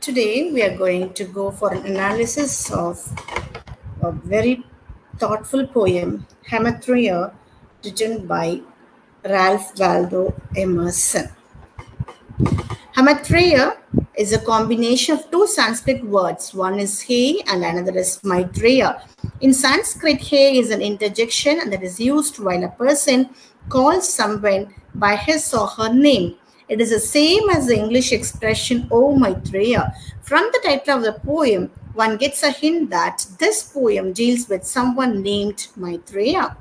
Today we are going to go for an analysis of a very thoughtful poem, Hamatreya, written by Ralph Waldo Emerson. Hamatreya is a combination of two Sanskrit words. One is he and another is Maitreya. In Sanskrit, he is an interjection and that is used while a person calls someone by his or her name. It is the same as the English expression, Oh Maitreya. From the title of the poem, one gets a hint that this poem deals with someone named Maitreya.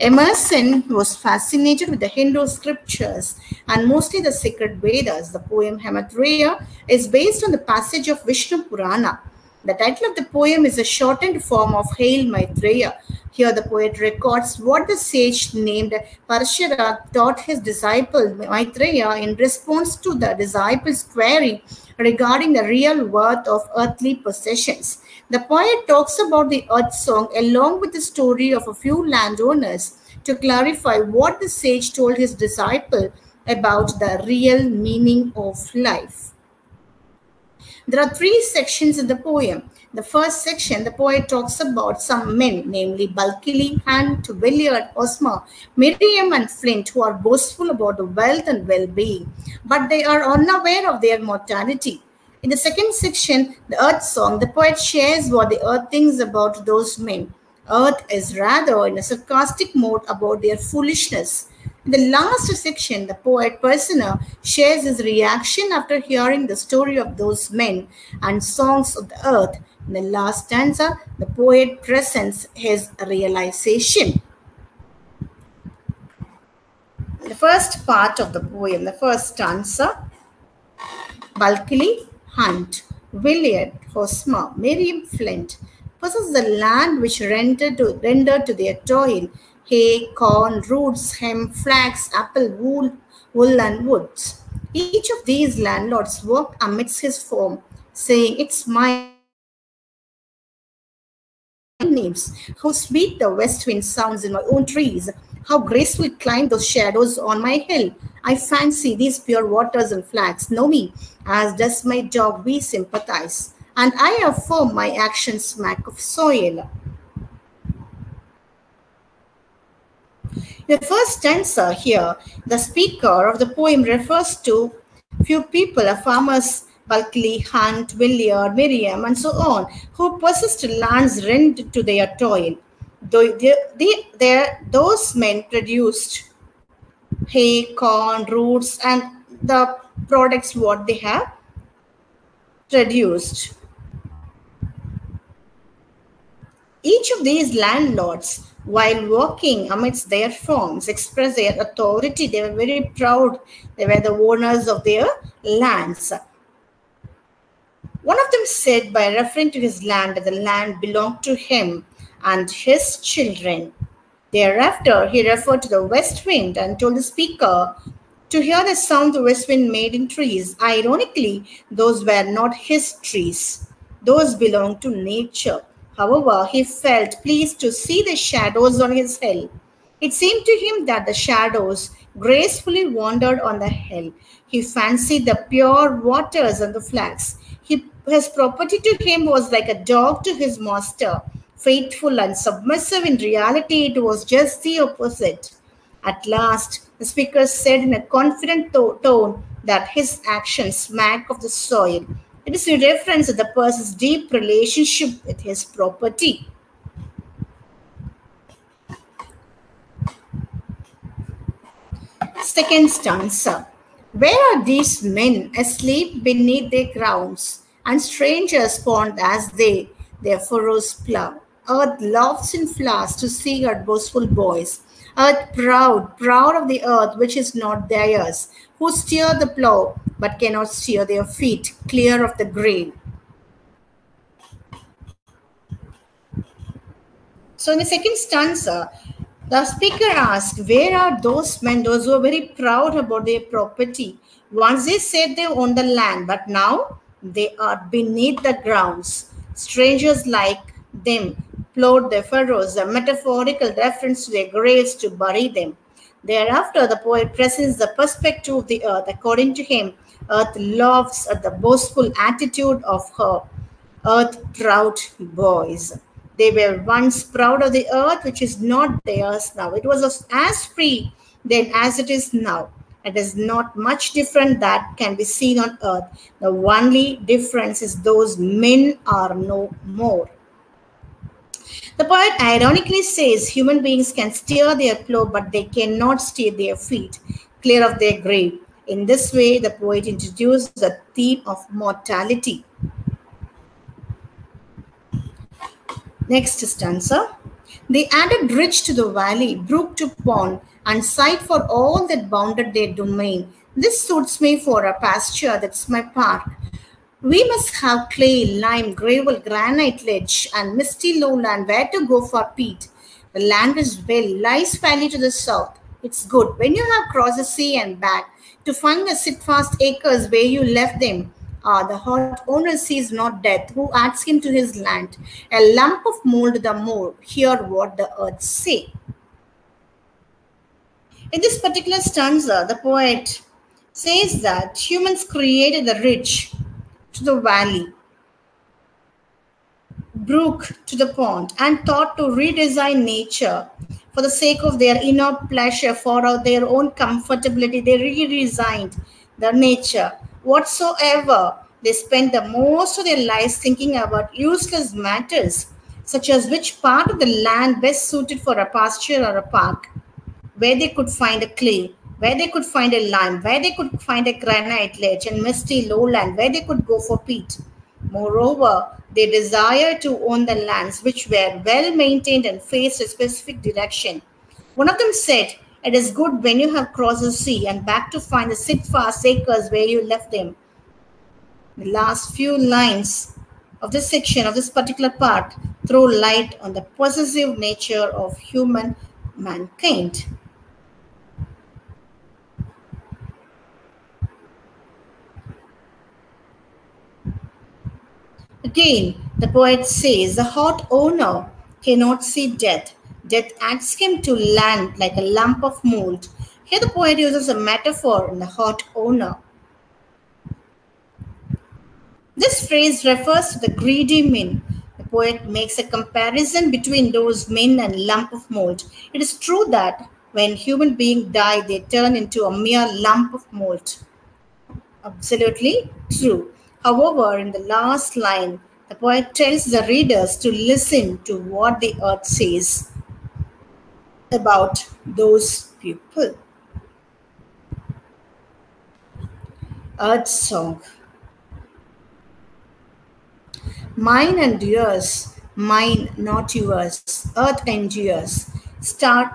Emerson was fascinated with the Hindu scriptures and mostly the sacred Vedas. The poem Hamatreya is based on the passage of Vishnu Purana. The title of the poem is a shortened form of Hail Maitreya. Here, the poet records what the sage named Parashara taught his disciple Maitreya in response to the disciple's query regarding the real worth of earthly possessions. The poet talks about the earth song along with the story of a few landowners to clarify what the sage told his disciple about the real meaning of life. There are three sections in the poem. The first section, the poet talks about some men, namely Bulkeley, Hunt, Williard, Hosmer, Meriam, and Flint, who are boastful about the wealth and well being, but they are unaware of their mortality. In the second section, the Earth Song, the poet shares what the earth thinks about those men. Earth is rather in a sarcastic mode about their foolishness. In the last section, the poet Persona shares his reaction after hearing the story of those men and songs of the earth. In the last stanza, the poet presents his realization. The first part of the poem, the first stanza, Bulkeley, Hunt, Williard, Hosmer, Meriam Flint possess the land which rendered to, rendered to their toil hay, corn, roots, hemp, flax, apple, wool, wool, and woods. Each of these landlords walked amidst his form, saying, It's my names. How sweet the west wind sounds in my own trees. How gracefully climb those shadows on my hill. I fancy these pure waters and flags know me, as does my dog. We sympathize, and I affirm my actions smack of soil. The first stanza here, the speaker of the poem refers to few people, a farmers Bulkeley, Hunt, Williard, Meriam, and so on, who possessed lands rent to their toil. Though they, they, they, those men produced hay, corn, roots, and the products what they have produced. Each of these landlords, while walking amidst their farms, expressed their authority. They were very proud. They were the owners of their lands. One of them said, by referring to his land, that the land belonged to him and his children. Thereafter, he referred to the west wind and told the speaker to hear the sound the west wind made in trees. Ironically, those were not his trees, those belonged to nature. However, he felt pleased to see the shadows on his hill. It seemed to him that the shadows gracefully wandered on the hill. He fancied the pure waters and the flags. He, his property to him was like a dog to his master, faithful and submissive. In reality, it was just the opposite. At last, the speaker said in a confident to- tone that his actions smack of the soil. It is in reference to the person's deep relationship with his property. Second stanza. Where are these men asleep beneath their grounds, and strangers pond as they their furrows plough? Earth laughs in flowers to see her boastful boys. Earth proud, proud of the earth which is not theirs, who steer the plough but cannot steer their feet clear of the grain. So in the second stanza, the speaker asks, Where are those men, those who are very proud about their property? Once they said they own the land, but now they are beneath the grounds. Strangers like them plowed their furrows, a metaphorical reference to their graves to bury them. Thereafter, the poet presents the perspective of the earth. According to him, earth loves at the boastful attitude of her earth proud boys. They were once proud of the earth, which is not theirs now. It was as free then as it is now. It is not much different that can be seen on earth. The only difference is those men are no more. The poet ironically says human beings can steer their plow, but they cannot steer their feet clear of their grave. In this way, the poet introduced the theme of mortality. Next stanza. They added ridge to the valley, brook to pond, and site for all that bounded their domain. This suits me for a pasture, that's my park. We must have clay, lime, gravel, granite ledge, and misty lowland where to go for peat. The land is well, lies valley to the south. It's good when you have crossed the sea and back to find the sit fast acres where you left them uh, the hot owner sees not death, who adds him to his land. A lump of mold the more. Hear what the earth say. In this particular stanza, the poet says that humans created the ridge to the valley, brook to the pond, and thought to redesign nature for the sake of their inner pleasure, for their own comfortability. They redesigned the nature whatsoever. They spent the most of their lives thinking about useless matters, such as which part of the land best suited for a pasture or a park, where they could find a clay, where they could find a lime, where they could find a granite ledge and misty lowland, where they could go for peat. Moreover, they desired to own the lands which were well maintained and faced a specific direction. One of them said, It is good when you have crossed the sea and back to find the sit fast acres where you left them. The last few lines of this section, of this particular part, throw light on the possessive nature of human mankind. Again, the poet says the hot owner cannot see death. Death asks him to land like a lump of mold. Here, the poet uses a metaphor in the hot owner. This phrase refers to the greedy men. The poet makes a comparison between those men and lump of mold. It is true that when human beings die, they turn into a mere lump of mold. Absolutely true. However, in the last line, the poet tells the readers to listen to what the earth says about those people. Earth Song Mine and yours, mine, not yours. Earth and yours. Start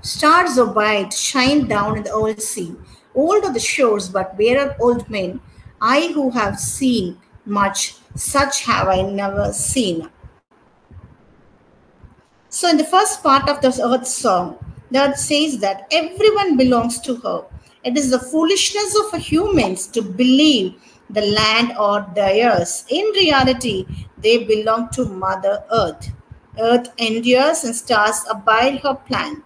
Stars white shine down in the old sea old are the shores, but where are old men? I who have seen much, such have I never seen. So, in the first part of this earth song, the earth says that everyone belongs to her. It is the foolishness of humans to believe the land or theirs. In reality, they belong to Mother Earth. Earth endures and stars abide her plan.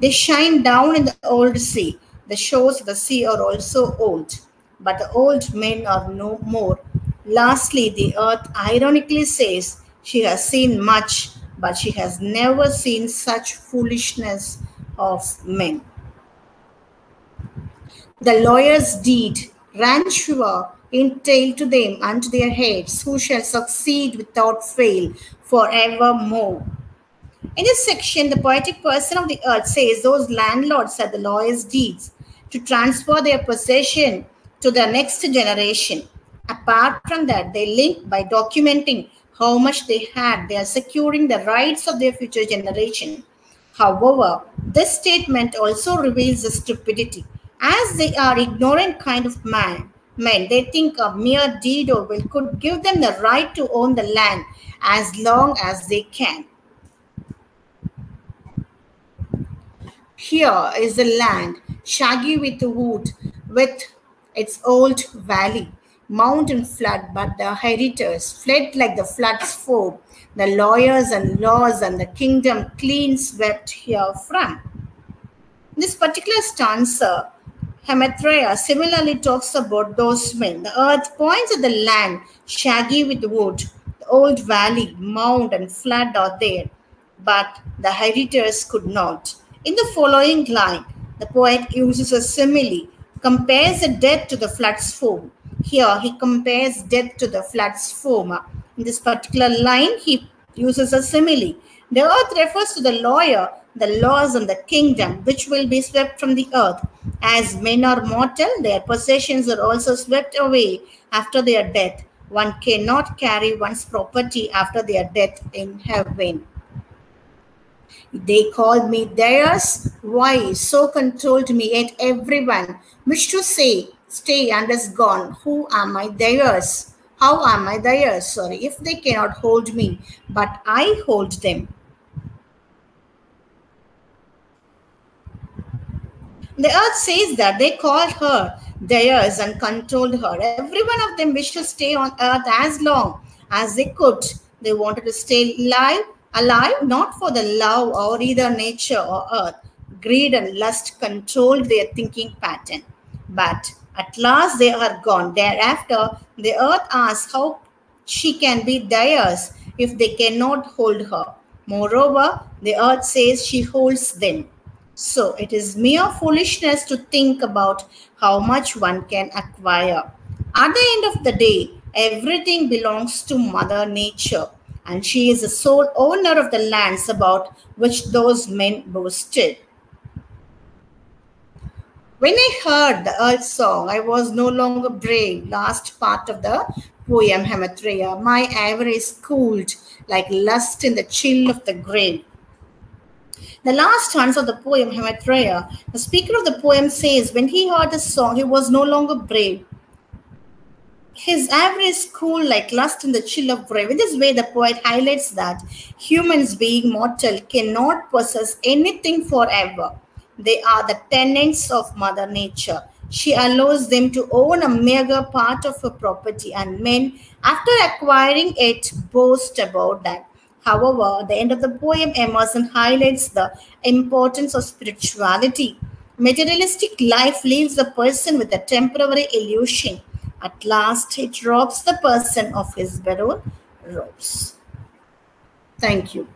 They shine down in the old sea. The shores of the sea are also old, but the old men are no more. Lastly, the earth ironically says she has seen much, but she has never seen such foolishness of men. The lawyer's deed ran sure entail to them unto their heads, who shall succeed without fail forevermore. In this section, the poetic person of the earth says those landlords are the lawyer's deeds to transfer their possession to the next generation. Apart from that, they link by documenting how much they had. They are securing the rights of their future generation. However, this statement also reveals the stupidity. As they are ignorant kind of man, men, they think a mere deed or will could give them the right to own the land as long as they can. Here is the land shaggy with the wood, with its old valley. mountain flood, but the heritors fled like the flood's foe. The lawyers and laws and the kingdom clean swept here from. This particular stanza, Hamatreya similarly talks about those men. The earth points at the land, shaggy with wood. The old valley, mound, and flood are there, but the heritors could not. In the following line, the poet uses a simile, compares the death to the flood's foam. Here, he compares death to the flood's foam. In this particular line, he uses a simile. The earth refers to the lawyer, the laws, and the kingdom, which will be swept from the earth. As men are mortal, their possessions are also swept away after their death. One cannot carry one's property after their death in heaven. They called me theirs. Why so controlled me yet everyone which to say, stay and is gone. Who am I theirs? How am I theirs? Sorry, if they cannot hold me, but I hold them. The earth says that they called her theirs and controlled her. Every one of them wished to stay on earth as long as they could. They wanted to stay alive alive not for the love or either nature or earth. Greed and lust controlled their thinking pattern. But at last they are gone. Thereafter, the earth asks how she can be theirs if they cannot hold her. Moreover, the earth says she holds them. So it is mere foolishness to think about how much one can acquire. At the end of the day, everything belongs to Mother Nature and she is the sole owner of the lands about which those men boasted. When I heard the earth song, I was no longer brave. Last part of the poem, Hamatreya. My avarice cooled like lust in the chill of the grave. The last stanza of the poem, Hamatreya, the speaker of the poem says, when he heard the song, he was no longer brave. His avarice cool like lust in the chill of grave. In this way, the poet highlights that humans, being mortal, cannot possess anything forever. They are the tenants of Mother Nature. She allows them to own a meager part of her property, and men, after acquiring it, boast about that. However, the end of the poem, Emerson highlights the importance of spirituality. Materialistic life leaves the person with a temporary illusion at last, it robs the person of his borrowed robes. Thank you.